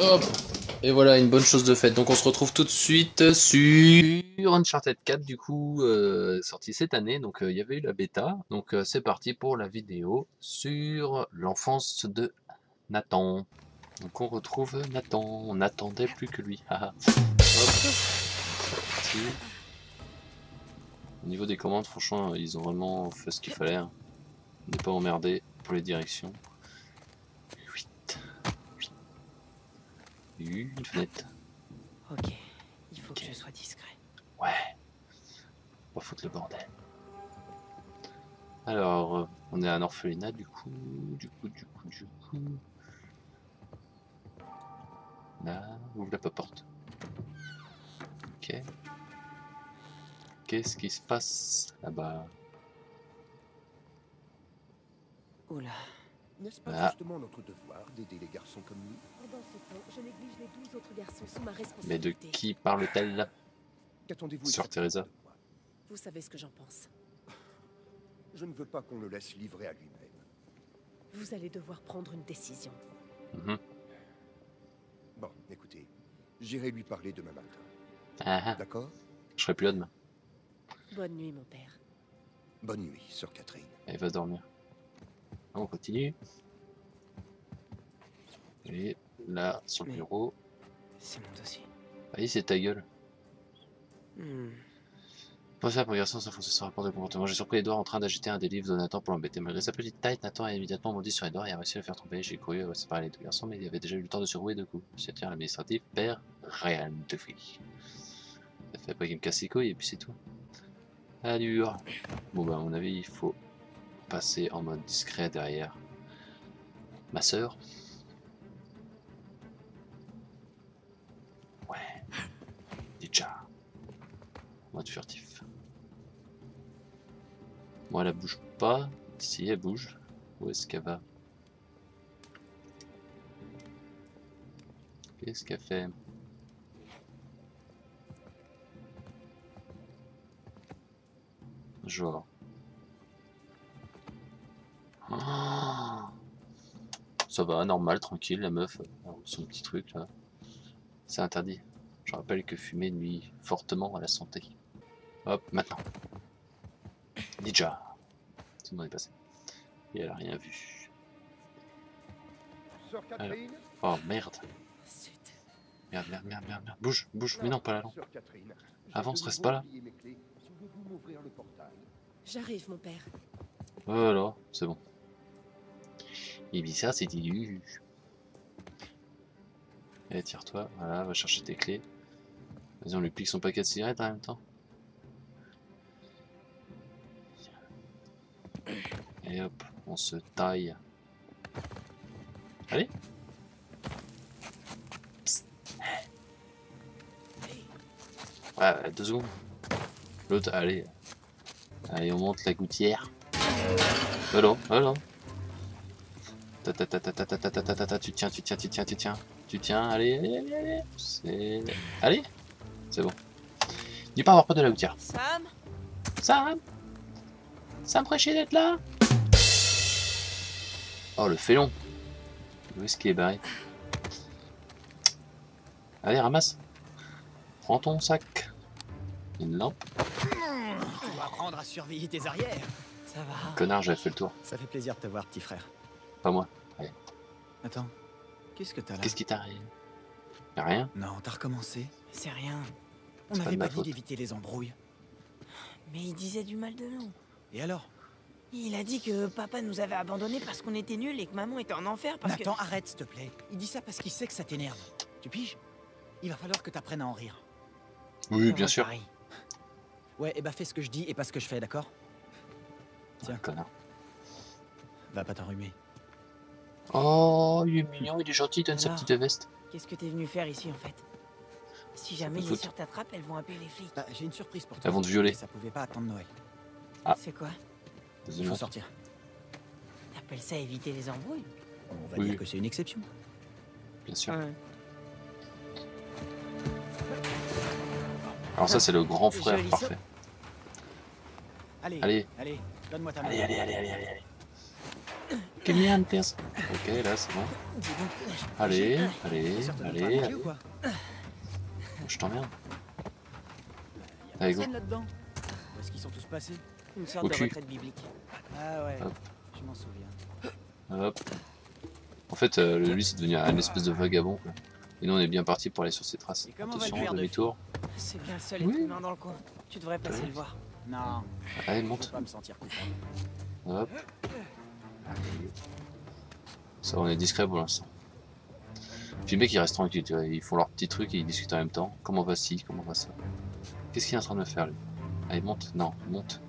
Hop Et voilà, une bonne chose de faite. Donc on se retrouve tout de suite sur Uncharted 4, du coup, euh, sorti cette année. Donc euh, il y avait eu la bêta. Donc euh, c'est parti pour la vidéo sur l'enfance de Nathan. Donc on retrouve Nathan. On n'attendait plus que lui. Au niveau des commandes, franchement, ils ont vraiment fait ce qu'il fallait. Hein. N'est pas emmerdé pour les directions. Une fenêtre. Ok, il faut que je sois discret. Ouais. On va foutre le bordel. Alors, euh, on est à un orphelinat du coup, du coup, du coup, du coup. Là, ouvre la porte. Ok. Qu'est-ce qui se passe là-bas? Oula. N'est-ce pas Ah. justement notre devoir d'aider les garçons comme nous? Pendant ce temps, je néglige les douze autres garçons sous ma Mais de responsabilité. qui parle-t-elle là? Qu'attendez-vous Sœur Teresa. Vous savez ce que j'en pense. Je ne veux pas qu'on le laisse livrer à lui-même. Vous allez devoir prendre une décision. Mhm. Bon, écoutez, j'irai lui parler demain matin. Ah, ah, D'accord? Je serai plus là demain. Bonne nuit, mon père. Bonne nuit, sœur Catherine. Elle va dormir. On continue. Et là, sur le Mais- bureau. C'est mon dossier. Vas-y, c'est ta gueule. Hmm. Pour ça, pour garçon, ça fonctionne sur rapport de comportement. J'ai surpris Edouard en train d'agiter un des livres de Nathan pour l'embêter. Malgré sa petite taille, Nathan a immédiatement bondi sur Edouard et a réussi à le faire tomber. J'ai couru à séparer les deux garçons, mais il avait déjà eu le temps de se rouer de coups. Tiens, l'administratif perd rien de vie. Ça fait pas qu'il me casse les couilles et puis c'est tout. Ah, dur. Bon, bah, à mon avis, il faut passer en mode discret derrière ma sœur. Ouais. Déjà. Mode furtif. Moi, elle bouge pas. Si, elle bouge. Où est-ce qu'elle va? Qu'est-ce qu'elle fait? Ah. Ça va, normal, tranquille, la meuf, euh, son petit truc là. C'est interdit. Je rappelle que fumer nuit fortement à la santé. Hop, maintenant. Déjà. Tout le monde est passé. Et elle a rien vu. Oh merde. Merde, merde, merde, merde, merde. Bouge, bouge. Mais non, pas la lampe. Avance, reste pas là. J'arrive, mon père. Voilà, c'est bon. Puis ça, c'est dilu. Allez, tire-toi. Voilà, va chercher tes clés. Vas-y, on lui pique son paquet de cigarettes en même temps. Et hop, on se taille. Allez. Ouais, deux secondes. L'autre, allez. Allez, on monte la gouttière. Allô, allô. Ta ta tu tiens, tu tiens, tu tiens, tu tiens. Tu tiens, allez, allez, allez, allez. C'est... Allez C'est bon. Dis pas avoir peur de la gouttière. Sam Sam ferait chier d'être là Oh, le félon Où est-ce qu'il est barré Allez, ramasse Prends ton sac. Une lampe. Tu dois apprendre à surveiller tes arrières. Ça va Connard, j'avais fait le tour. Ça fait plaisir de te voir, petit frère. Pas moi. Attends, qu'est-ce que t'as là? Qu'est-ce qui t'arrive? Y'a rien? Non, t'as recommencé. C'est rien. On n'avait pas, dit d'éviter les embrouilles. Mais il disait du mal de nous. Et alors? Il a dit que papa nous avait abandonnés parce qu'on était nuls et que maman était en enfer parce Nathan, arrête, s'il te plaît. Il dit ça parce qu'il sait que ça t'énerve. Tu piges? Il va falloir que t'apprennes à en rire. que... Oui, bien sûr. pareil. Ouais, et bah fais ce que je dis et pas ce que je fais, d'accord? Tiens. Connard. Va pas t'enrhumer. Oh, il est mignon, il est gentil, il donne sa petite veste. Qu'est-ce que t'es venu faire ici en fait? Si jamais les sœurs t'attrapent, elles vont appeler les flics. Bah, j'ai une surprise pour toi. Elles vont te violer. Ça pouvait pas attendre Noël. Ah. C'est quoi? Il faut sortir. T'appelles ça éviter les embrouilles? On va Oui. dire que c'est une exception. Bien sûr. Ouais. Alors ça, c'est le grand frère parfait. Allez, Allez, allez, donne-moi ta main. allez, allez, allez, allez, allez. allez. Give me hand, please. Ok, là c'est bon. Allez, allez, de allez. ou quoi Je t'emmerde. Allez, go. Où est-ce qu'ils sont tous passés Une sorte Au de cul. retraite biblique. Ah ouais, Hop. je m'en souviens. Hop. En fait, euh, lui c'est devenu un espèce de vagabond. Quoi. Et nous on est bien parti pour aller sur ses traces. Attention, de demi-tour. C'est bien le seul Oui. être humain dans le coin. Tu devrais passer le voir. Non, Allez, je veux monte. pas me sentir coupable. Hop. Ça, on est discret pour l'instant. Puis le mec il reste tranquille, tu vois. Ils font leur petit truc et ils discutent en même temps. Comment va ci, comment va ça? Qu'est-ce qu'il est en train de faire lui? Allez, monte? Non, monte.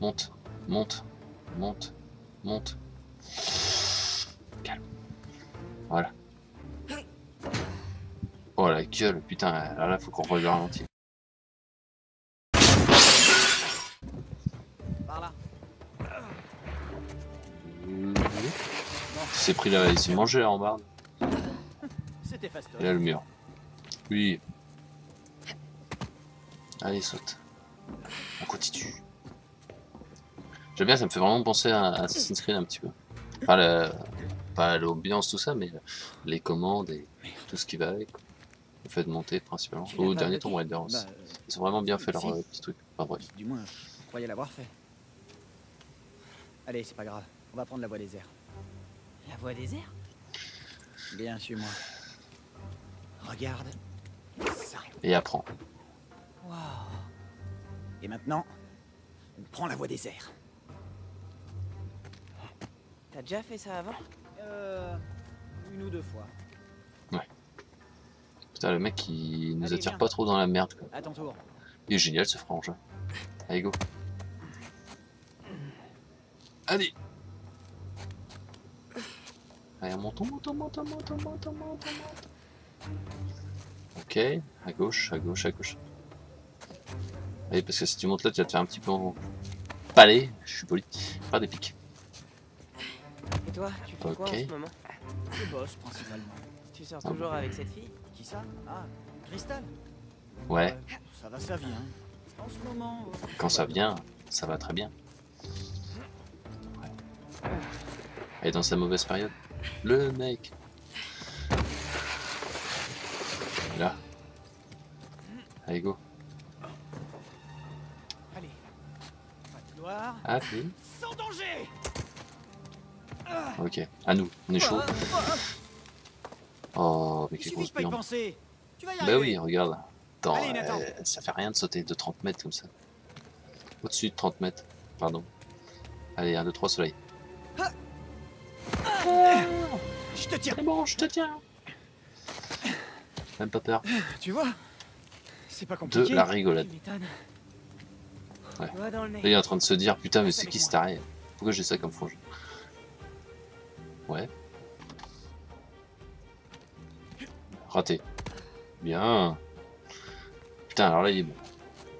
Monte. Monte. Monte. Monte. Calme. Voilà. Oh la gueule, putain, alors là faut qu'on regarde ralenti. S'est pris là, il s'est mangé la rambarde. Et là le mur. Oui. Allez, saute. On continue. J'aime bien, ça me fait vraiment penser à Assassin's Creed un petit peu. Pas la- pas l'ambiance, tout ça, mais les commandes et tout ce qui va avec. Le fait de monter principalement. Au pas dernier Tomb Raider aussi. Bah, Ils ont vraiment bien fait leur euh, petit truc. Enfin bref. du moins, je croyais l'avoir fait. Allez, c'est pas grave. On va prendre la voie des airs. La voie des airs Bien, suis-moi. Regarde. Ça. Et apprends. Waouh. Et maintenant, on prend la voie des airs. T'as déjà fait ça avant? Euh. Une ou deux fois. Putain, le mec il nous Allez, attire viens. pas trop dans la merde. Quoi. À ton tour. Il est génial ce frangin. Allez, go. Allez. Allez, montons, montons, montons, montons, montons, montons, montons. Ok, à gauche, à gauche, à gauche. Allez, parce que si tu montes là, tu vas te faire un petit peu en palais, je suis poli, faire des pics. Et toi, tu fais quoi en Ok. ce moment? Je bosse principalement. Tu sors Ah toujours avec cette fille? Qui ça? Ah, Cristal Ouais, Ça va, ça vient. En ce moment. euh, quand ça vient, ça va très bien. Elle est dans sa mauvaise période. Le mec. Là. Allez, go. Allez. Pas de gloire. Allez. Sans danger Ok, à nous, on est chaud. Oh, mais quelle grosse pas y blinde. penser. Tu vas y Bah oui, regarde. Attends, Allez, euh, ça fait rien de sauter de 30 mètres comme ça. Au-dessus de 30 mètres, pardon. Allez, 1, 2, 3, soleil. Je te tiens. C'est bon, je te tiens. Même pas peur. Tu vois C'est pas De compliqué. la rigolade. Ouais. Doigt dans le nez. Là, il est en train de se dire, putain, mais c'est qui ce taré? Pourquoi j'ai ça comme frangin Ouais. Raté. Bien. Putain, alors là, il est bon.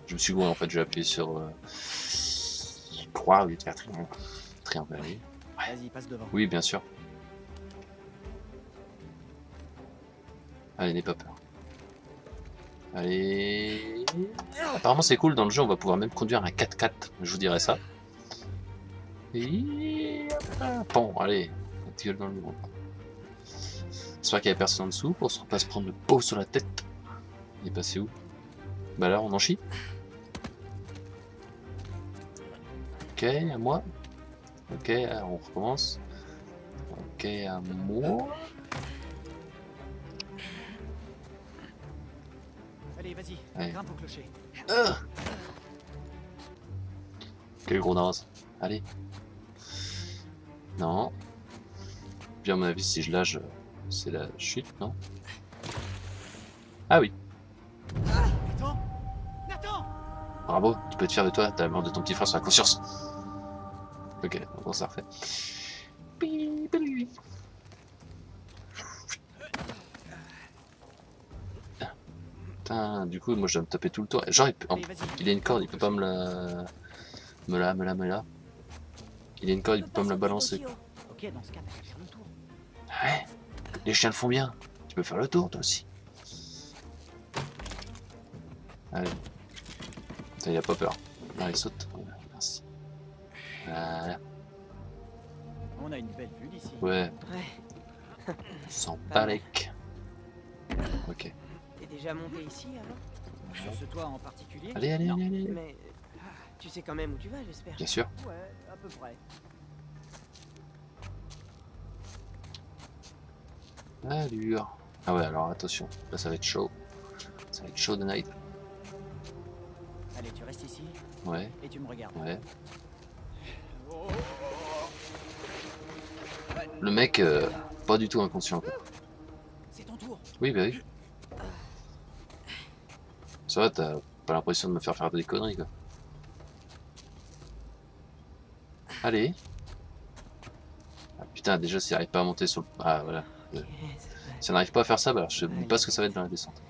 Je me suis gouré, en fait, j'ai appuyé sur... Euh... Croix au lieu de faire triangle. Triangle, oui. Vas-y, passe devant. Oui, bien sûr. Allez, n'aie pas peur. Allez. Apparemment, c'est cool dans le jeu, on va pouvoir même conduire un 4x4, je vous dirais ça. Bon, allez, gueule dans le monde. J'espère qu'il y avait personne en dessous pour se- pas se prendre le pot sur la tête. Il est passé où? Bah là, on en chie. Ok, à moi. Ok, alors on recommence. Ok, à moi. Allez, vas-y. Allez. Grimpe au clocher. Ah Quel gros naze. Allez. Non. Puis à mon avis, si je lâche, c'est la chute, non? Ah oui, Nathan Nathan bravo, tu peux être fier de toi, t'as la mort de ton petit frère sur la conscience. Ok, bon, ça refait. Putain, du coup, moi je dois me taper tout le tour. Genre, il, peut-. Il a une corde, il peut pas me la... Me la, me la, me la. Il a une corde, il peut pas me la balancer. Ok, dans ce cas, t'as qu'à faire le tour. Ouais, les chiens le font bien. Tu peux faire le tour, toi aussi. Allez. Putain, il a pas peur. Allez, saute. Voilà. On a une belle vue d'ici. Ouais, Ouais. sans balèque. Ok. T'es déjà monté ici avant Sur ce toit en particulier? Allez, allez, Non. allez, allez. Mais euh, tu sais quand même où tu vas, j'espère. Bien sûr. Ouais, à peu près. Allure. Ah ouais, alors attention. Là, ça va être chaud. Ça va être chaud de night. Allez, tu restes ici Ouais, et tu me regardes. ouais. Le mec, euh, pas du tout inconscient. ton tour. Oui, bah oui. Ça va, t'as pas l'impression de me faire faire des conneries, quoi. Allez. Ah, putain, déjà, s'il arrive pas à monter sur le... Ah, voilà. Ouais. Si on n'arrive pas à faire ça, bah, alors je sais même pas ce que ça va être dans la descente.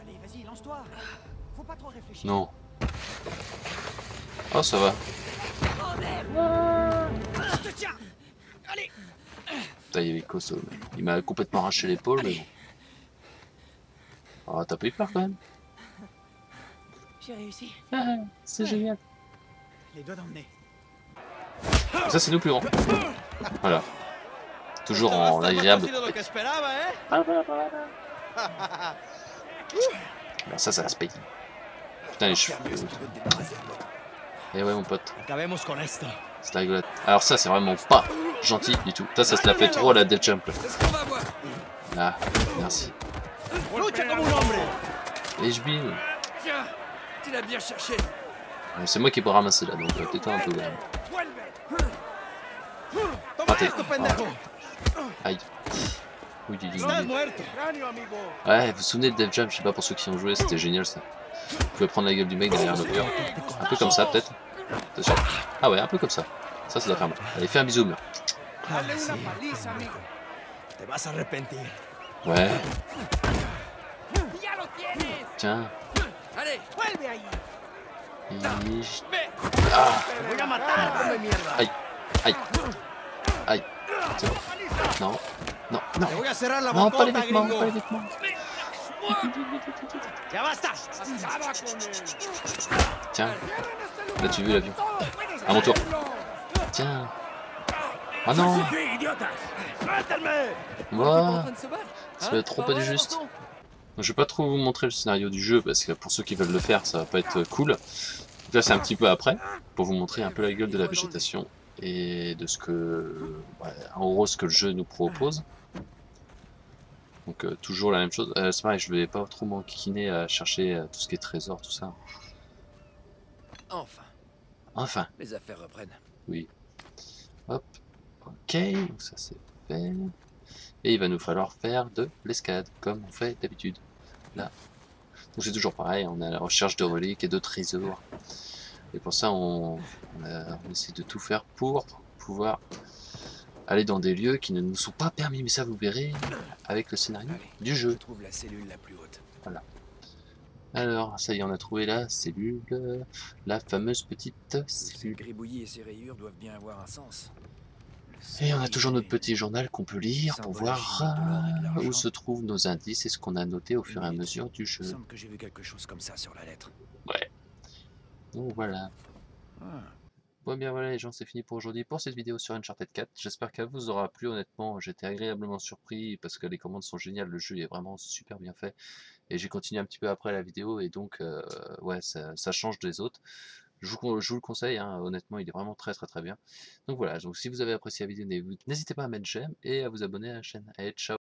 Allez, vas-y, lance-toi. Faut pas trop réfléchir. Non. Oh, ça va. Putain, il est costaud. Il m'a complètement arraché l'épaule, mais bon. Oh, t'as pas eu peur quand même J'ai réussi. C'est génial. Les doigts dans le nez. Ça, c'est nous plus grand. Voilà. Toujours en agréable. Bon, ça, ça se. Putain, les cheveux. Eh ouais, mon pote. C'est la rigolade. Alors ça, c'est vraiment pas gentil du tout. Ça, ça se la fait trop à la Dead Jump. là. Ah, merci. Et je C'est moi qui peux ramasser là, donc tais-toi un peu quand même. Toma Raté. esto, pendejo. Aïe. Oui, oui, oui. Ouais, vous vous souvenez de Dev Jam, je sais pas pour ceux qui ont joué, c'était génial ça. Vous pouvez prendre la gueule du mec derrière le mur. Un peu comme ça peut-être. Attention. Ah ouais, un peu comme ça. Ça, ça doit faire mal. Allez, fais un bisou au mur. Dale una paliza, amigo. Te vas a arrepentir. Ouais, tiens. Ah, aïe, aïe, aïe. C'est. Non, non, non. La Non, pas les vêtements, pas les vêtements. Tiens, là tu vu? L'avion. À mon tour. Tiens. Ah non, ça va être trop pas du juste. Je vais pas trop vous montrer le scénario du jeu parce que pour ceux qui veulent le faire, ça va pas être cool. Là, c'est un petit peu après pour vous montrer un peu la gueule de la végétation et de ce que, en gros, ce que le jeu nous propose. Donc euh, toujours la même chose. Euh, c'est pareil, je vais pas trop m'enquiquiner à chercher euh, tout ce qui est trésor, tout ça. Enfin, Enfin, les affaires reprennent. ok, donc ça c'est fait. Et il va nous falloir faire de l'escalade, comme on fait d'habitude. Là. Donc c'est toujours pareil, on est à la recherche de reliques et de trésors. Et pour ça, on, on a- on essaie de tout faire pour pouvoir aller dans des lieux qui ne nous sont pas permis. Mais ça, vous verrez avec le scénario Allez, du je jeu. trouve la cellule la plus haute. Alors, ça y est, on a trouvé la cellule, la fameuse petite cellule. gribouillis et ces rayures doivent bien avoir un sens. Et on a toujours notre petit journal qu'on peut lire pour voir euh, où se trouvent nos indices et ce qu'on a noté au fur et à mesure du jeu. me semble que j'ai vu quelque chose comme ça sur la lettre. Donc voilà. Ah, Bon bien voilà les gens, c'est fini pour aujourd'hui pour cette vidéo sur Uncharted 4. J'espère qu'elle vous aura plu honnêtement. J'étais agréablement surpris parce que les commandes sont géniales, le jeu est vraiment super bien fait. Et j'ai continué un petit peu après la vidéo et donc euh, ouais ça, change des autres. Je vous, con- je vous le conseille, hein, honnêtement il est vraiment très très très bien. Donc voilà, donc si vous avez apprécié la vidéo, n'hésitez pas à mettre j'aime et à vous abonner à la chaîne. Allez ciao